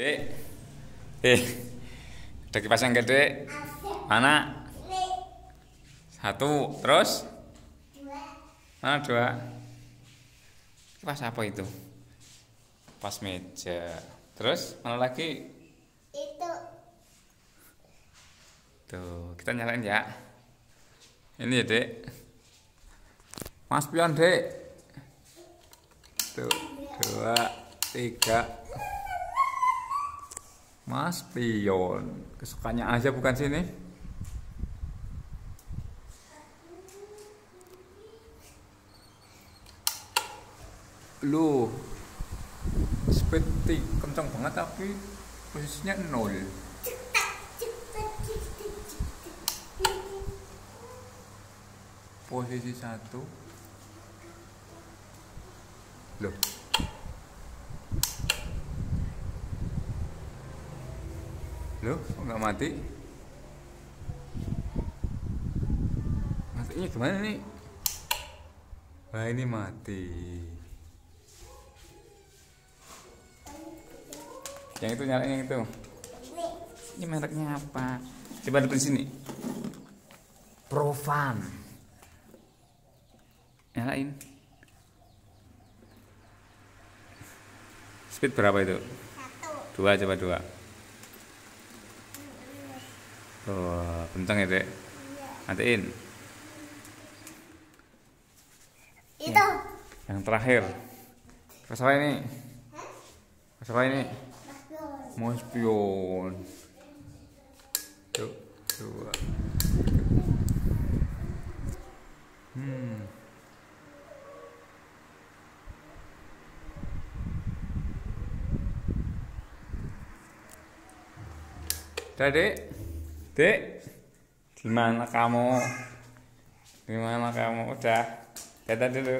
Dek. Eh. Ada kipas yang gede. Mana? Satu. Terus? Mana dua? Kipas apa itu? Kipas meja. Terus mana lagi? itu Tuh, kita nyalain ya. Ini ya, Dek. Mas Pion, Dek. Tuh, dua, tiga. Mas Pion. Kesukaannya aja bukan sini. Lu speed ti- kenceng banget tapi posisinya nol. posisi satu loh loh kok nggak mati? Matinya gimana nih? Wah ini mati. Yang itu nyalain yang itu. Ini mereknya apa? Coba depan sini. Profan. Nyalain. Speed berapa itu? Satu. Dua coba dua oh kenceng ya dek. Matiin. Itu. Yang terakhir. Pas apa ini? Pas apa ini? Mau spion Tuh, dua hmm. Udah dek Gimana kamu? Gimana kamu? Udah Kata dulu